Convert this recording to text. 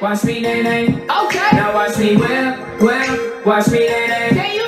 Watch me nay nay. Okay. Now watch me whip, whip. Watch me nay nay. Can you